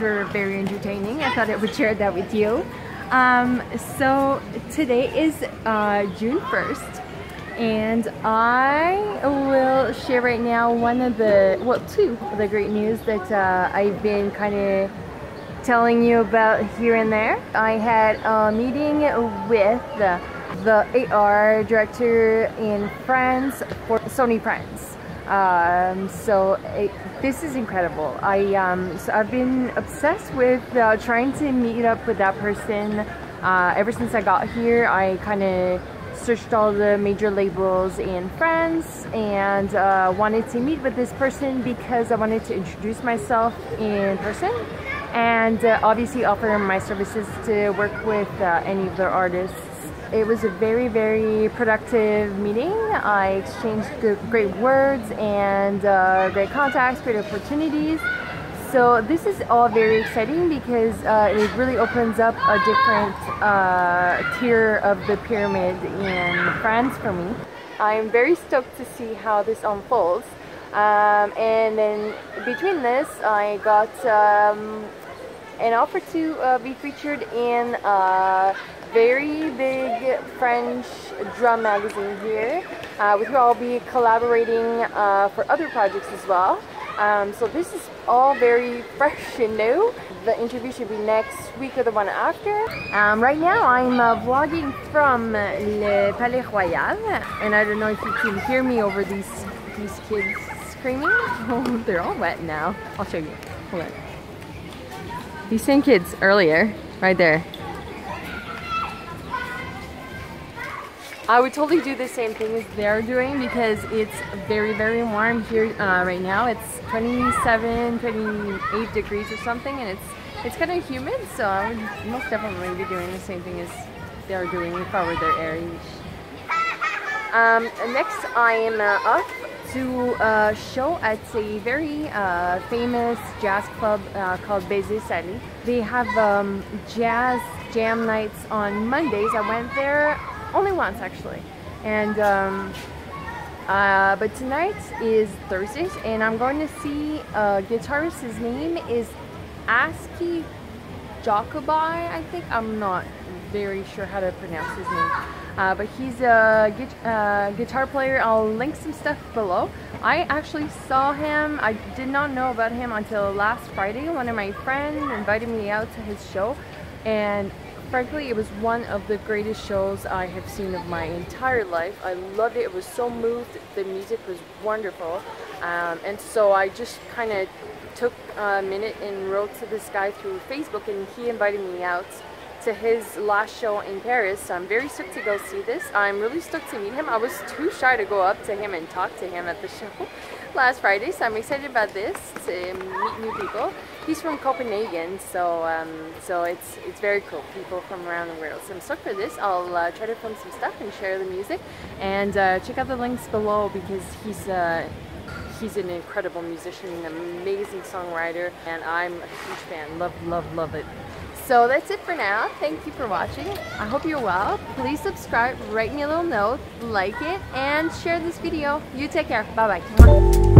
were very entertaining. I thought I would share that with you. Um, so today is uh, June 1st and I will share right now one of the, well two of the great news that uh, I've been kind of telling you about here and there. I had a meeting with the, the AR director in France for Sony France. Um, so it, this is incredible. I um, so I've been obsessed with uh, trying to meet up with that person. Uh, ever since I got here, I kind of searched all the major labels in France and uh, wanted to meet with this person because I wanted to introduce myself in person and uh, obviously offer my services to work with uh, any of their artists it was a very, very productive meeting. I exchanged great words and uh, great contacts, great opportunities. So this is all very exciting because uh, it really opens up a different uh, tier of the pyramid in France for me. I'm very stoked to see how this unfolds. Um, and then between this, I got um, an offer to uh, be featured in a very big French drum magazine here uh, with who I'll be collaborating uh, for other projects as well. Um, so this is all very fresh and new. The interview should be next week or the one after. Um, right now I'm uh, vlogging from Le Palais Royal and I don't know if you can hear me over these, these kids screaming. Oh, they're all wet now. I'll show you. Hold on. These same kids earlier, right there. I would totally do the same thing as they're doing because it's very, very warm here uh, right now. It's 27, 28 degrees or something and it's it's kind of humid so I would most definitely be doing the same thing as they're doing if I were their age. Um, next I am uh, to a show at a very uh, famous jazz club uh, called Baiser Salé. They have um, jazz jam nights on Mondays. I went there only once actually. And um, uh, but tonight is Thursday, and I'm going to see a guitarist. His name is Aske Jacoby, I think. I'm not very sure how to pronounce his name. Uh, but he's a gu uh, guitar player. I'll link some stuff below. I actually saw him. I did not know about him until last Friday. One of my friends invited me out to his show and frankly it was one of the greatest shows I have seen of my entire life. I loved it. It was so moved. The music was wonderful. Um, and so I just kind of took a minute and wrote to this guy through Facebook and he invited me out to his last show in Paris. So I'm very stoked to go see this. I'm really stoked to meet him. I was too shy to go up to him and talk to him at the show last Friday, so I'm excited about this to meet new people. He's from Copenhagen, so um, so it's it's very cool. People from around the world. So I'm stoked for this. I'll uh, try to film some stuff and share the music, and uh, check out the links below because he's. Uh, he's an incredible musician, an amazing songwriter, and I'm a huge fan. Love, love, love it. So that's it for now. Thank you for watching. I hope you're well. Please subscribe, write me a little note, like it, and share this video. You take care. Bye-bye.